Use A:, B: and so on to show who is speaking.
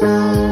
A: Música